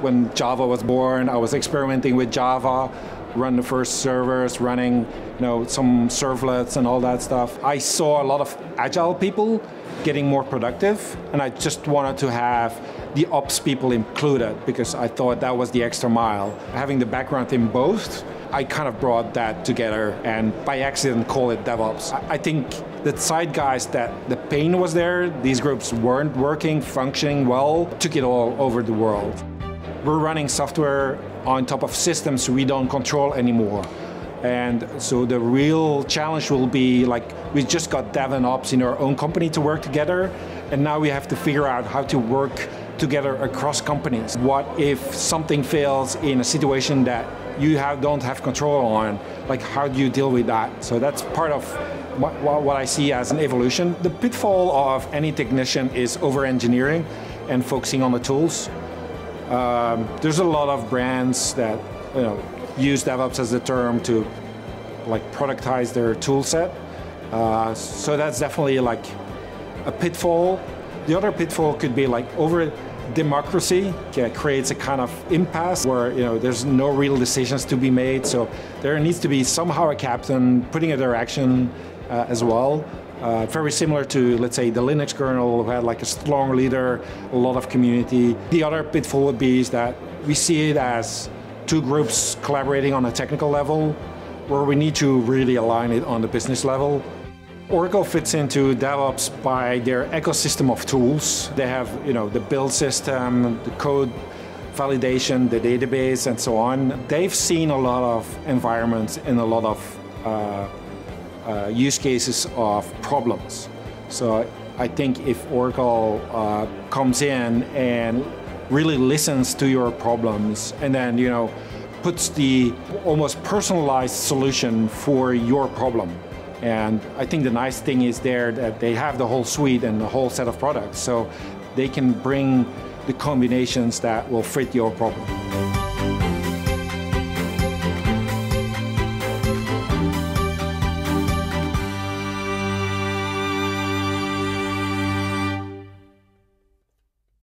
When Java was born, I was experimenting with Java, run the first servers, running you know some servlets and all that stuff. I saw a lot of agile people getting more productive, and I just wanted to have the ops people included because I thought that was the extra mile. Having the background in both, I kind of brought that together and by accident call it DevOps. I think the side guys that the pain was there, these groups weren't working, functioning well, took it all over the world. We're running software on top of systems we don't control anymore. And so the real challenge will be like we just got dev and ops in our own company to work together, and now we have to figure out how to work together across companies. What if something fails in a situation that you have, don't have control on? Like how do you deal with that? So that's part of what, what I see as an evolution. The pitfall of any technician is over-engineering and focusing on the tools. Um, there's a lot of brands that you know use DevOps as the term to like productize their tool set. Uh, so that's definitely like a pitfall. The other pitfall could be like over democracy creates a kind of impasse where you know there's no real decisions to be made. So there needs to be somehow a captain putting a direction uh, as well. Uh, very similar to, let's say, the Linux kernel, who had like a strong leader, a lot of community. The other pitfall would be is that we see it as two groups collaborating on a technical level where we need to really align it on the business level. Oracle fits into DevOps by their ecosystem of tools. They have, you know, the build system, the code validation, the database, and so on. They've seen a lot of environments and a lot of uh, use cases of problems. So I think if Oracle uh, comes in and really listens to your problems and then, you know, puts the almost personalized solution for your problem. And I think the nice thing is there that they have the whole suite and the whole set of products. So they can bring the combinations that will fit your problem.